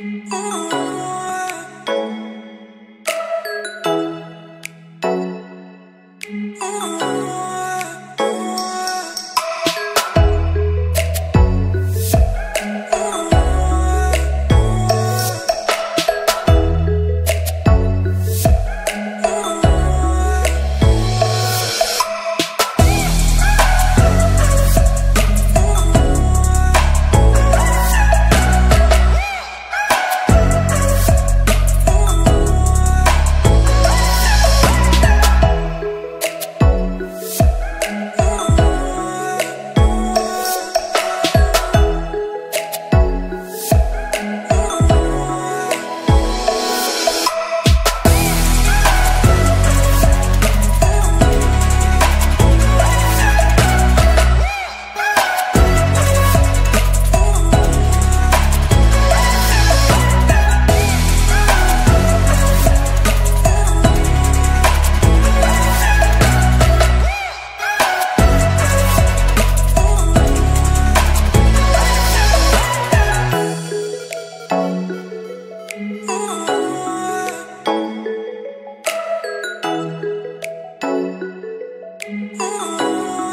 Oh. you.